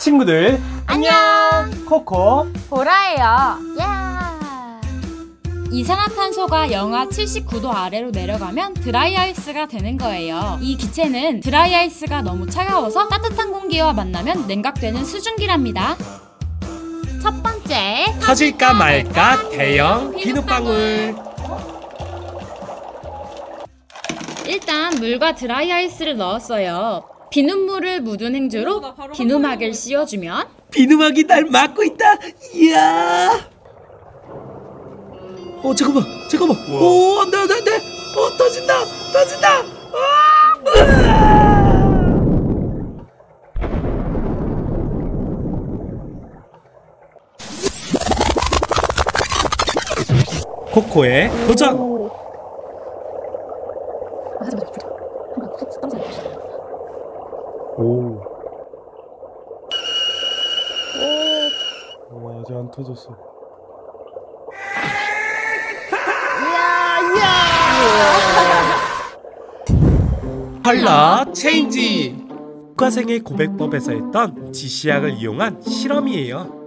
친구들 안녕. 코코 보라예요. 야. 이산화탄소가 영하 79도 아래로 내려가면 드라이아이스가 되는 거예요. 이 기체는 드라이아이스가 너무 차가워서 따뜻한 공기와 만나면 냉각되는 수증기랍니다. 첫 번째, 터질까 말까 대형 비눗방울 일단 물과 드라이아이스를 넣었어요. 비눗물을 묻은 행주로 비누막을 씌워주면 비누막이 날 막고 있다. 이야. 어 잠깐만 잠깐만. 오 안돼 안돼 안돼. 어 터진다 터진다. 아! 으아! 코코의 도전 오. 오. 아직 안 터졌어. 컬러 체인지. 과생의 고백법에서 했던 지시약을 이용한 실험이에요.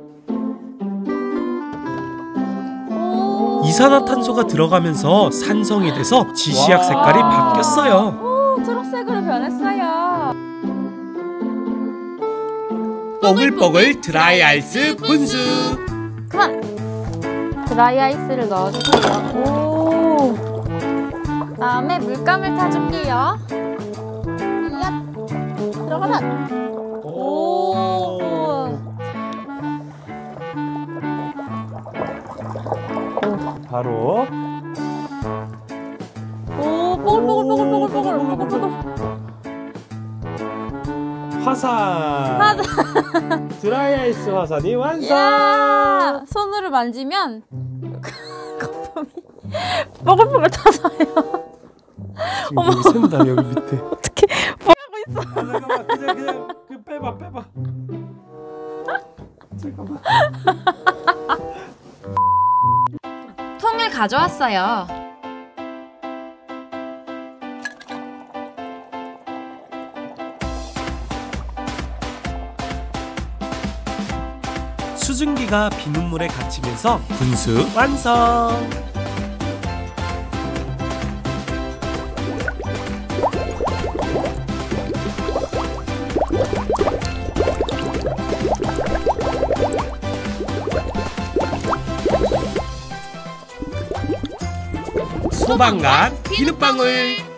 이산화탄소가 들어가면서 산성이 돼서 지시약 색깔이 바뀌었어요. 오, 초록색으로 변했어요. 뽀글뽀글 드라이 아이스 분수. 그만. 드라이 아이스를 넣어주세요. 오. 다음에 물감을 타줄게요. 얍. 들어가라. 오. 바로 오, 뽀글뽀글뽀글뽀글뽀글뽀글. 화산. 드라이 아이스 화산이 완성. 야 손으로 만지면 거품이 뽀글뽀글 터져요. 지금 여기 샌다 여기 밑에. 어떻게 뭐 하고 있어? 아, 잠깐만 그냥 그냥 그 빼봐 빼봐. 잠깐만. 통을 가져왔어요. 수증기가 비눗물에 갇히면서 분수 완성. 소방관 비눗방울.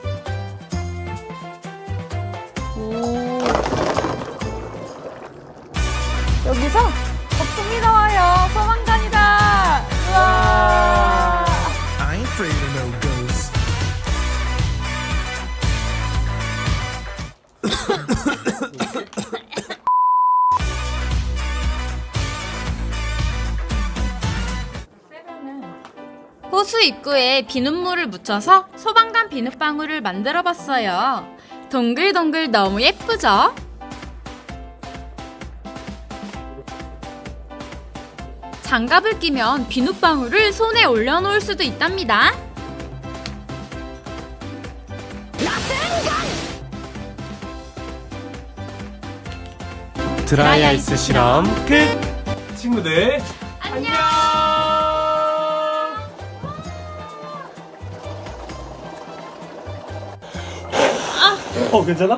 호수 입구에 비눗물을 묻혀서 소방관 비눗방울을 만들어 봤어요. 동글동글 너무 예쁘죠? 장갑을 끼면 비눗방울을 손에 올려놓을 수도 있답니다. 드라이 아이스 실험 끝. 친구들 안녕. 어 괜찮아?